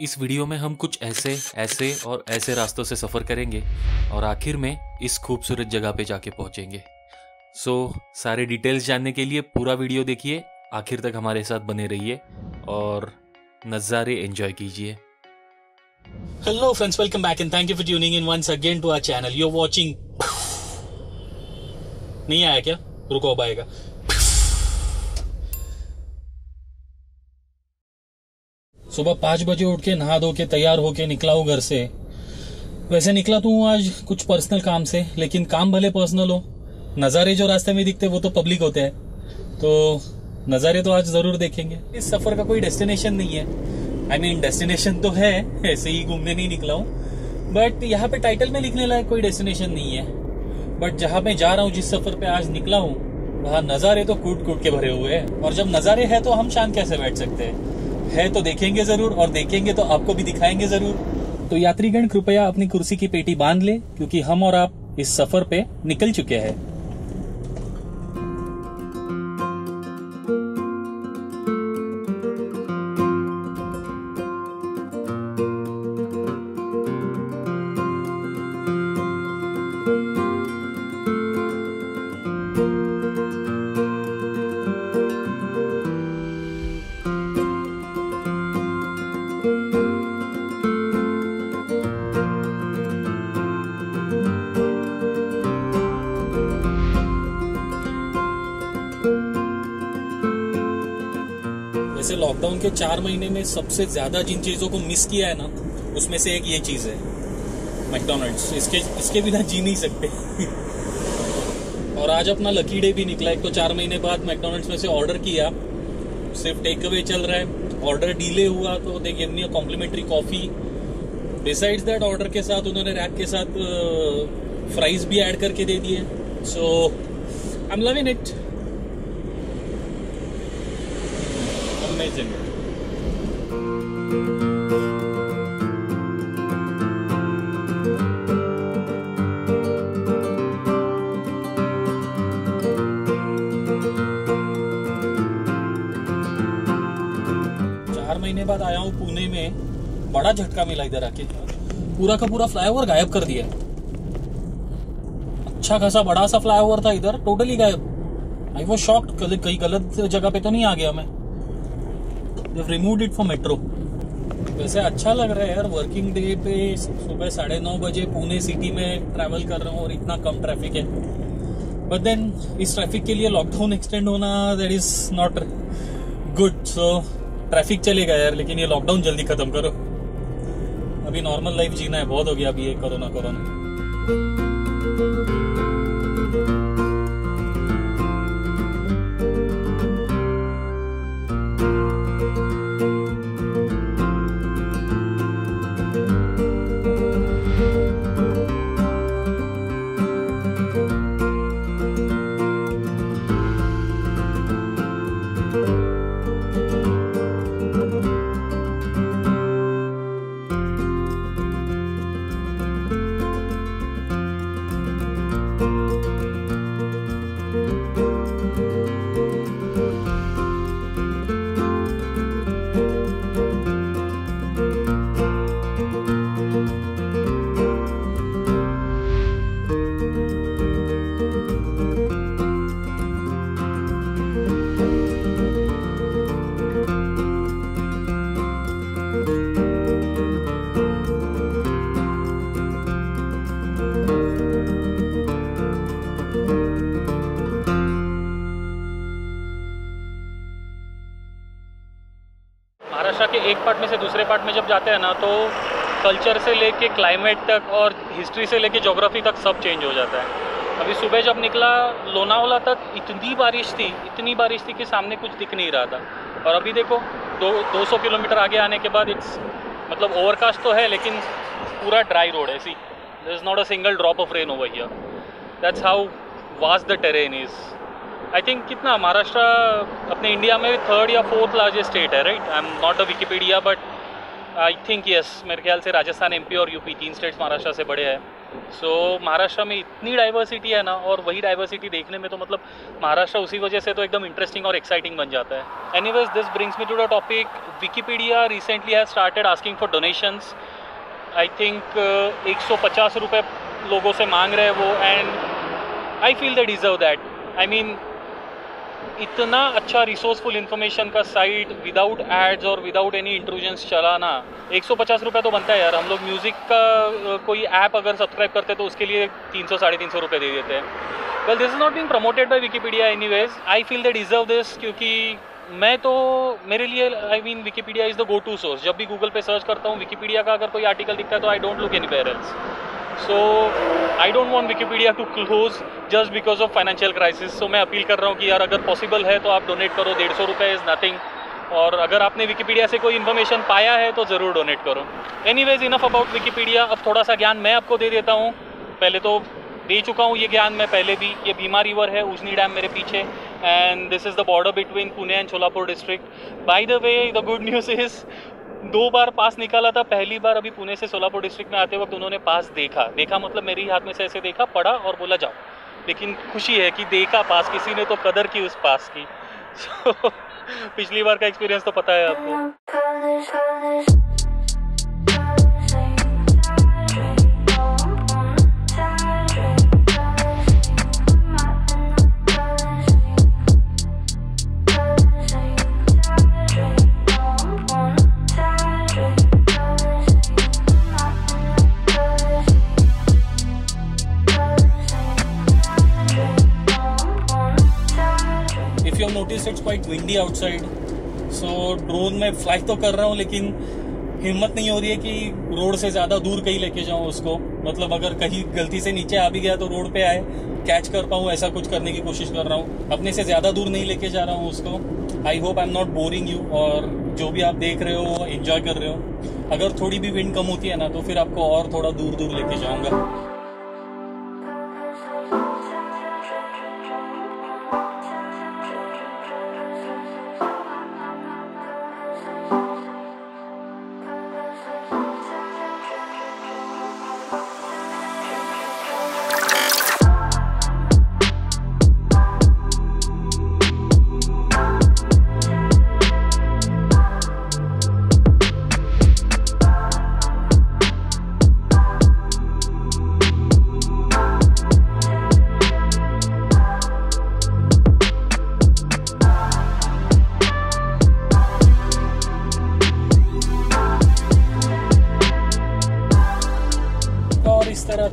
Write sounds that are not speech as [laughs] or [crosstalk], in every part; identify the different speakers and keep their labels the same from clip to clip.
Speaker 1: इस वीडियो में हम कुछ ऐसे ऐसे और ऐसे रास्तों से सफ़र करेंगे और आखिर में इस खूबसूरत जगह पे जाके पहुँचेंगे सो so, सारे डिटेल्स जानने के लिए पूरा वीडियो देखिए आखिर तक हमारे साथ बने रहिए और नज़ारे एंजॉय कीजिए
Speaker 2: Hello, friends. Welcome back, and thank you for tuning in once again to our channel. You're watching. नहीं आया क्या रुको आएगा सुबह पाँच बजे उठ के नहा धो के तैयार होके निकला हूँ घर से। वैसे निकला तो हूँ आज कुछ पर्सनल काम से, लेकिन काम भले पर्सनल हो, नज़ारे जो रास्ते में दिखते वो तो पब्लिक होते हैं। तो नज़ारे तो आज ज़रूर देखेंगे। इस सफ़र का कोई डेस्टिनेशन नहीं है। आई मीन डेस्टिनेशन तो है, ऐसे ही घूमने नहीं निकला हूँ। बट यहाँ पे टाइटल में लिखने लायक कोई डेस्टिनेशन नहीं है। बट जहाँ मैं जा रहा हूँ, जिस सफ़र पे आज निकला हूँ, वहाँ नज़ारे तो कूट कूट के भरे हुए हैं। और जब नज़ारे हैं तो हम शांत कैसे बैठ सकते हैं? है तो देखेंगे ज़रूर और देखेंगे तो आपको भी दिखाएँगे ज़रूर। तो यात्रीगण, कृपया अपनी कुर्सी की पेटी बाँध ले, क्योंकि हम और आप इस सफ़र पे निकल चुके हैं। लॉकडाउन के चार महीने में सबसे ज़्यादा जिन चीज़ों को मिस किया है ना, उसमें से एक ये चीज़ है मैकडोनल्ड्स इसके इसके बिना जी नहीं सकते। और आज अपना लकी डे भी निकला। एक तो चार महीने बाद मैकडोनल्ड्स में से ऑर्डर किया। सिर्फ़ टेक अवे चल रहा है। ऑर्डर डिले हुआ तो they give me complimentary coffee besides that order के साथ, उन्होंने रैप के साथ फ्राइज भी ऐड करके दे दिए। So I am loving it amazing. चार महीने बाद आया हूँ पुणे में। बड़ा झटका मिला इधर आके। पूरा का पूरा फ्लाईओवर गायब कर दिया। अच्छा खासा बड़ा सा फ्लाईओवर था इधर। टोटली गायब। आई वो शॉक्ड कहीं गलत जगह पे तो नहीं आ गया मैं। रिमूव इट फॉर मेट्रो वैसे अच्छा लग रहा है यार वर्किंग डे पे सुबह साढ़े नौ बजे पुणे सिटी में ट्रैवल कर रहा हूँ और इतना कम ट्रैफ़िक है। बट देन इस ट्रैफ़िक के लिए लॉकडाउन एक्सटेंड होना that is not good so traffic चलेगा यार, लेकिन ये लॉकडाउन जल्दी खत्म करो। अभी नॉर्मल लाइफ जीना है, बहुत हो गया अभी ये कोरोना कोरोना के एक पार्ट में से दूसरे पार्ट में जब जाते हैं ना तो कल्चर से लेके क्लाइमेट तक और हिस्ट्री से लेके ज्योग्राफी तक सब चेंज हो जाता है। अभी सुबह जब निकला, लोनावाला तक इतनी बारिश थी, इतनी बारिश थी कि सामने कुछ दिख नहीं रहा था। और अभी देखो, दो 200 किलोमीटर आगे आने के बाद इट्स मतलब ओवरकास्ट तो है, लेकिन पूरा ड्राई रोड है see there is not a single drop of rain over here that's how vast the terrain is I think कितना? महाराष्ट्र अपने इंडिया में थर्ड या फोर्थ लार्जेस्ट स्टेट है right I am not a Wikipedia but I think yes मेरे ख्याल से Rajasthan MP और UP तीन स्टेट्स महाराष्ट्र से बड़े हैं। सो so, महाराष्ट्र में इतनी डाइवर्सिटी है ना और वही डाइवर्सिटी देखने में तो मतलब महाराष्ट्र उसी वजह से तो एकदम इंटरेस्टिंग और एक्साइटिंग बन जाता है। Any this brings me to the topic Wikipedia recently has started asking for donations I think एक सौ पचास रुपये लोगों से मांग रहे हैं वो and I feel they deserve that I mean इतना अच्छा रिसोर्सफुल इन्फॉर्मेशन का साइट विदाउट एड्स और विदाउट एनी इंट्रूजन्स चलाना एक सौ पचास रुपये तो बनता है यार। हम लोग म्यूज़िक का कोई ऐप अगर सब्सक्राइब करते तो उसके लिए तीन सौ, साढ़े तीन सौ रुपये दे देते हैं। Well this is not been promoted by Wikipedia anyways I feel they deserve this क्योंकि मैं तो मेरे लिए I mean Wikipedia is the go to source जब भी गूगल पे सर्च करता हूँ विकीपीडिया का अगर कोई आर्टिकल दिखता है तो I don't look any else so I don't want Wikipedia to close just because of financial crisis so मैं अपील कर रहा हूँ कि यार अगर पॉसिबल है तो आप डोनेट करो, डेढ़ सौ रुपये इज़ नथिंग और अगर आपने विकीपीडिया से कोई इन्फॉर्मेशन पाया है तो ज़रूर डोनेट करो. Any ways enough about Wikipedia अब थोड़ा सा ज्ञान मैं आपको दे देता हूँ. पहले तो दे चुका हूँ ये ज्ञान मैं पहले भी. ये भीमा रिवर है, उजनी डैम मेरे पीछे. And this is the border between Pune and Solapur district by the way the good news is दो बार पास निकाला था। पहली बार अभी पुणे से सोलापुर डिस्ट्रिक्ट में आते वक्त उन्होंने पास देखा। देखा मतलब मेरे हाथ में से ऐसे देखा, पढ़ा और बोला, जाओ। लेकिन खुशी है कि देखा पास, किसी ने तो कदर की उस पास की। [laughs] पिछली बार का एक्सपीरियंस तो पता है आपको। Notice it's quite windy outside so drone में फ्लाई तो कर रहा हूँ, लेकिन हिम्मत नहीं हो रही है कि रोड से ज़्यादा दूर कहीं लेके जाऊँ उसको। मतलब अगर कहीं गलती से नीचे आ भी गया तो रोड पे आए कैच कर पाऊँ, ऐसा कुछ करने की कोशिश कर रहा हूँ। अपने से ज़्यादा दूर नहीं लेके जा रहा हूँ उसको। I hope I am not boring you और जो भी आप देख रहे हो एंजॉय कर रहे हो। अगर थोड़ी भी विंड कम होती है ना तो फिर आपको और थोड़ा दूर दूर लेके जाऊँगा।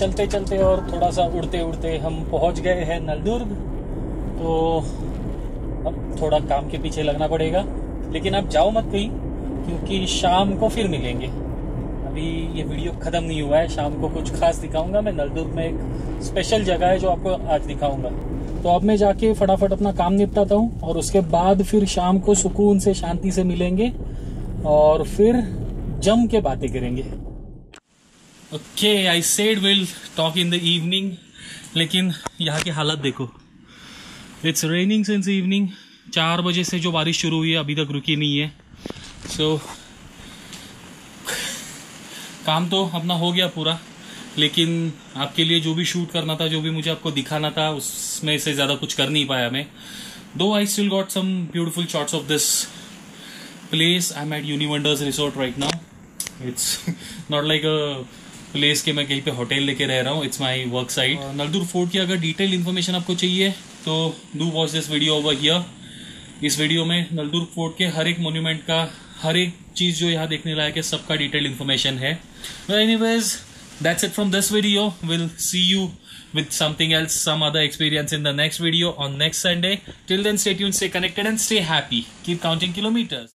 Speaker 2: चलते चलते और थोड़ा सा उड़ते उड़ते हम पहुँच गए हैं नलदुर्ग। तो अब थोड़ा काम के पीछे लगना पड़ेगा। लेकिन आप जाओ मत कहीं, क्योंकि शाम को फिर मिलेंगे। अभी ये वीडियो ख़त्म नहीं हुआ है, शाम को कुछ खास दिखाऊँगा मैं। नलदुर्ग में एक स्पेशल जगह है जो आपको आज दिखाऊँगा। तो अब मैं जाके फटाफट अपना काम निपटाता हूँ, और उसके बाद फिर शाम को सुकून से शांति से मिलेंगे, और फिर जम के बातें करेंगे। Okay I said will talk in the evening लेकिन यहाँ की हालत देखो। इट्स रेनिंग सिंस इवनिंग चार बजे से जो बारिश शुरू हुई है अभी तक रुकी नहीं है। सो so, काम तो अपना हो गया पूरा लेकिन आपके लिए जो भी शूट करना था जो भी मुझे आपको दिखाना था उसमें से ज़्यादा कुछ कर नहीं पाया मैं। Though I still got some beautiful shots of this place I at Uniwonders resort right now it's not like a place के मैं कहीं पे होटल लेके रह रहा हूँ it's my work site Naldurg fort की अगर डिटेल इन्फॉर्मेशन आपको चाहिए तो do watch this video over here इस वीडियो में नलदूर फोर्ट के हर एक मोन्यूमेंट का, हर एक चीज़ जो यहाँ देखने लायक है, सबका डिटेल इन्फॉर्मेशन है. Anyways that's it from this video will see you with something else some other experience in the next video on next Sunday till then stay यून stay connected and stay happy keep counting kilometres